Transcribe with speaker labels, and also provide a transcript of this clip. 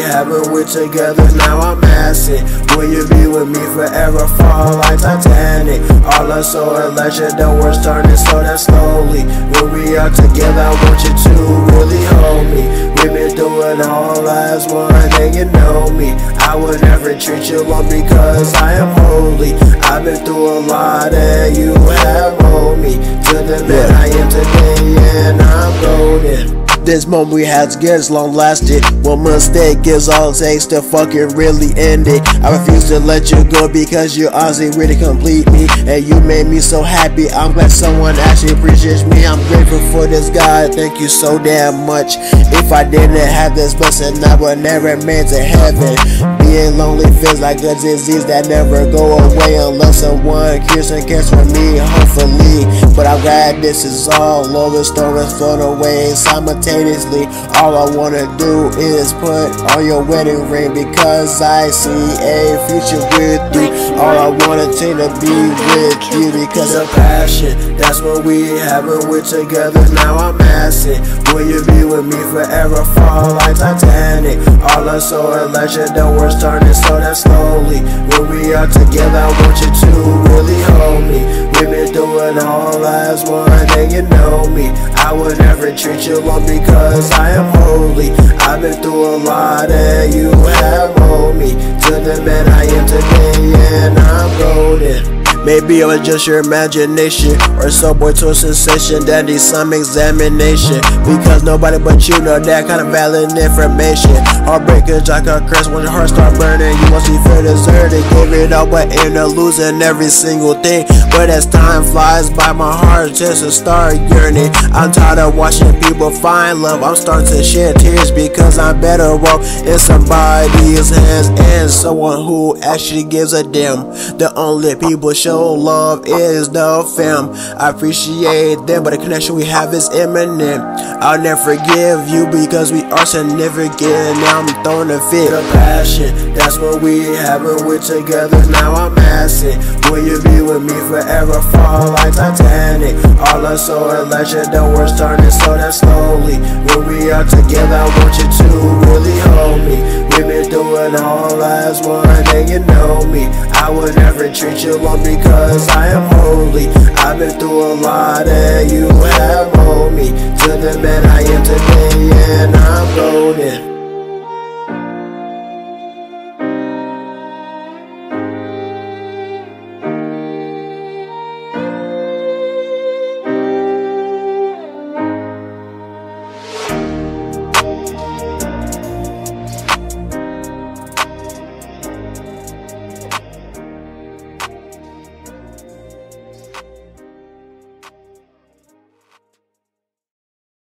Speaker 1: haven't, we're together, now I'm asking Will you be with me forever, fall like Titanic. All are so electric, the world's turning so that slowly. When we are together, I want you to really hold me. We've been it all as one, and you know me. I would never treat you wrong because I am holy. I've been through a lot and you have hold me. To the man
Speaker 2: this moment we had together long lasted. One mistake is all it takes to fucking really end it. I refuse to let you go because you honestly really complete me. And you made me so happy. I'm glad someone actually appreciates me. I'm grateful for this guy. Thank you so damn much. If I didn't have this blessing, I would never made to heaven. Being feels like a disease that never go away unless someone cures and cares for me, hopefully. But I'm glad this is all over, stories flown away simultaneously. All I wanna do is put on your wedding ring because I see a future with you. All I wanna take to be with you because
Speaker 1: of passion. That's what we have, and we're together. Now I'm asking, will you be with me forever? Fall like Titanic. All are so electric, the worst turning so that slowly. When we are together I want you to really hold me. We've been doing all as one and you know me. I would never treat you wrong because I am holy. I've been through a lot and you have hold me. To the man I am today and I'm golden
Speaker 2: Maybe it was just your imagination Or subway to a sensation that needs some examination. Because nobody but you know that kind of valid information. Heartbreakers like a curse when your heart start burning You must be feel deserted. Give it up but end up losing every single thing. But as time flies by my heart just to start yearning. I'm tired of watching people find love. I'm starting to shed tears because I'm better off in somebody's hands And someone who actually gives a damn. The only people show show love is the film. I appreciate them, but the connection we have is imminent. I'll never forgive you because we are significant. Now I'm throwing a fit.
Speaker 1: The passion, that's what we have, and we're together. Now I'm asking, will you be with me forever? Fall like Titanic. All are so electric, the world's turning so that slowly. When we are together, I want you to really hold me. It all as one, and you know me. I would never treat you wrong because I am holy I've been through a lot and you have hold me To the man I am today